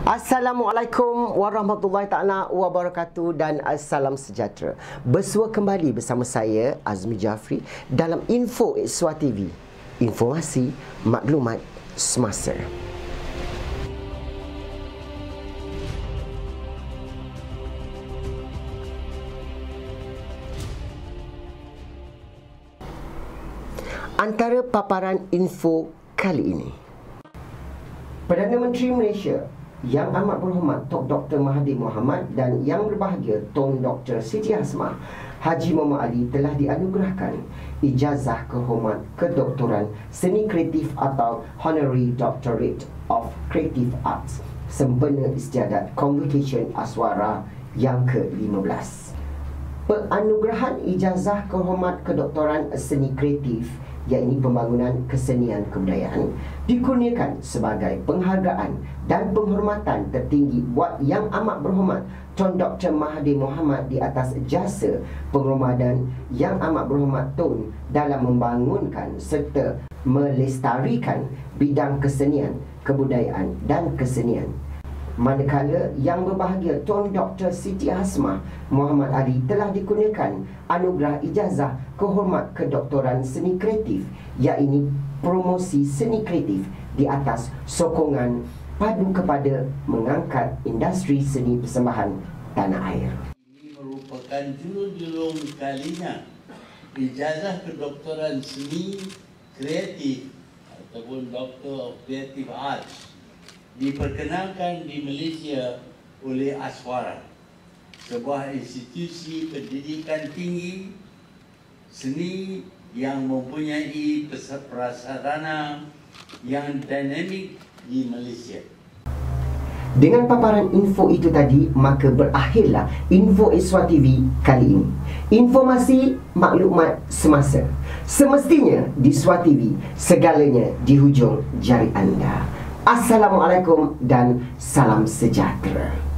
Assalamualaikum warahmatullahi taala wabarakatuh dan salam sejahtera. Bersua kembali bersama saya Azmi Jafri dalam Info Iswa TV. Informasi maklumat semasa. Antara paparan info kali ini. Perdana Menteri Malaysia yang amat berhormat Tok Dr. Mahathir Mohamad dan yang berbahagia Tun Dr. Siti Hasmah Haji Muhammad Ali telah dianugerahkan ijazah kehormat kedoktoran seni kreatif atau Honorary Doctorate of Creative Arts sempena istiadat Convocation Aswara yang ke-15. Penganugerahan ijazah kehormat kedoktoran seni kreatif iaitu pembangunan kesenian kebudayaan dikurniakan sebagai penghargaan dan penghormatan tertinggi buat yang amat berhormat Tuan Dr. Mahathir Mohamad di atas jasa penghormatan yang amat berhormat Tun dalam membangunkan serta melestarikan bidang kesenian, kebudayaan dan kesenian Manakala yang berbahagia Tuan Dr. Siti Hasmah Muhammad Ali telah dikurniakan anugerah ijazah kehormat kedoktoran seni kreatif iaitu promosi seni kreatif di atas sokongan padu kepada mengangkat industri seni persembahan tanah air. Ini merupakan julung-julung kalinya ijazah kedoktoran seni kreatif ataupun Doctor of Creative Arts diperkenalkan di Malaysia oleh Aswara, sebuah institusi pendidikan tinggi seni yang mempunyai prasarana yang dinamik di Malaysia. Dengan paparan info itu tadi, maka berakhirlah Info Iswa TV kali ini. Informasi maklumat semasa. Semestinya di Iswa TV, segalanya di hujung jari anda. Assalamualaikum dan salam sejahtera.